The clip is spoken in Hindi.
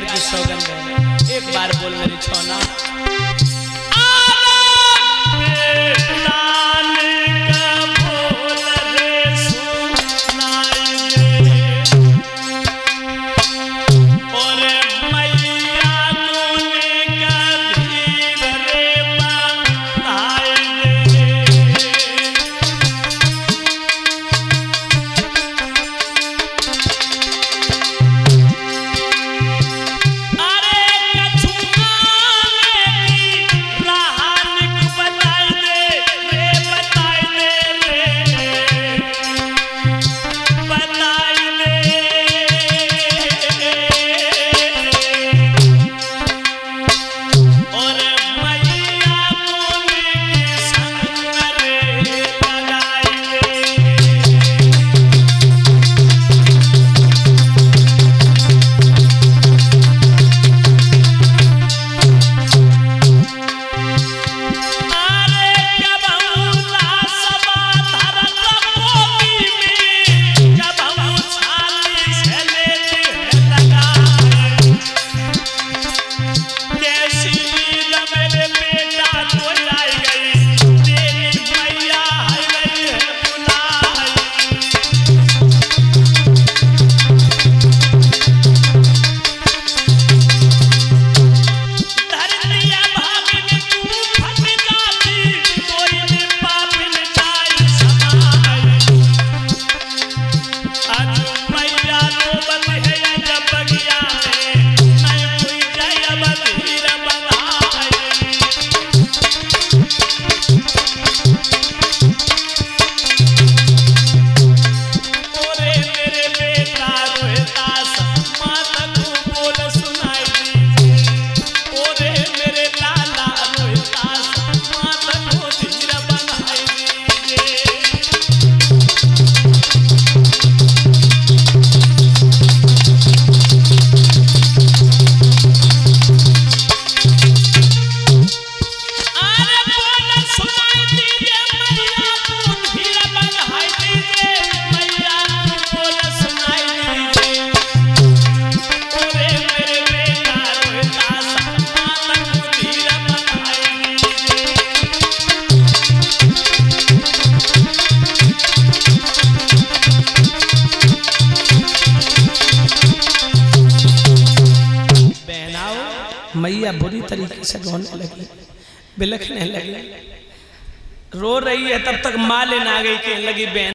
प्यार की सौगंध है एक बार बोल मेरी छोना मैया बुरी तरीके से रोने लगी, बिलखने लगी। रो रही है, तब तक माँ लेने आ गई, कहने लगी, बहन